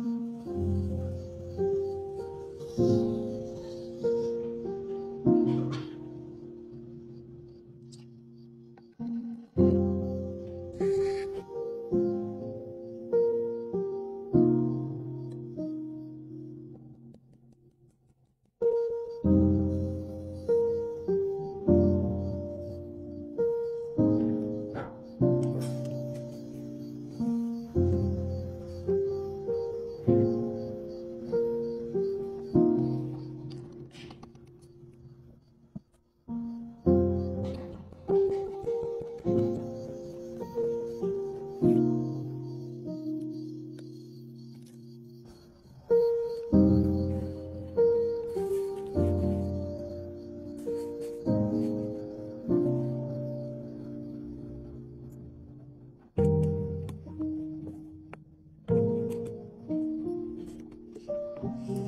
Thank you. 嗯。